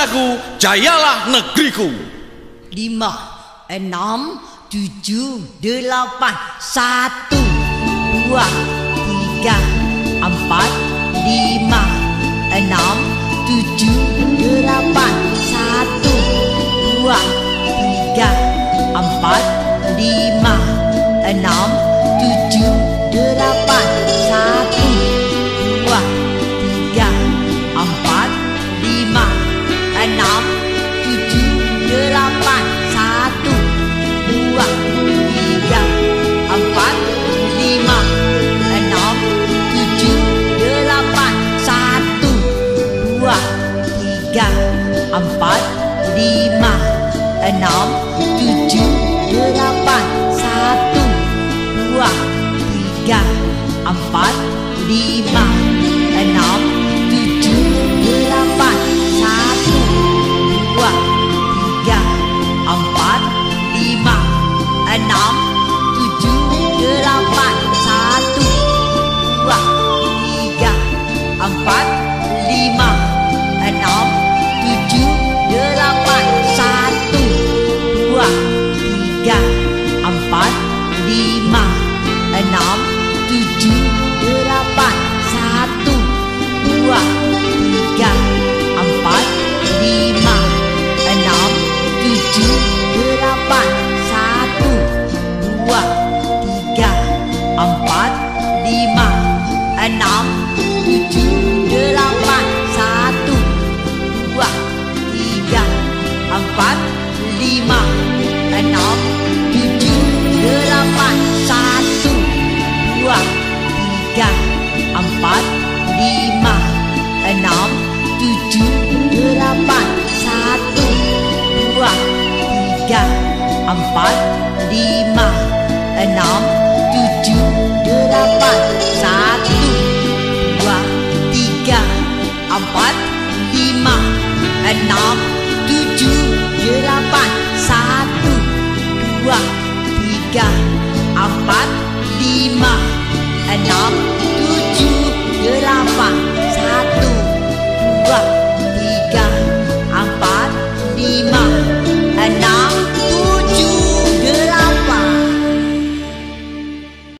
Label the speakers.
Speaker 1: bangsaku, jayalah negeriku.
Speaker 2: lima, enam, tujuh, delapan, satu, dua, tiga, empat, lima, enam, tujuh, delapan, satu, dua, tiga, empat, lima, enam, tujuh, delapan, empat, lima, enam, tujuh, delapan, satu, dua, tiga, empat, lima, enam, tujuh, delapan, satu, dua, tiga, empat, lima, enam,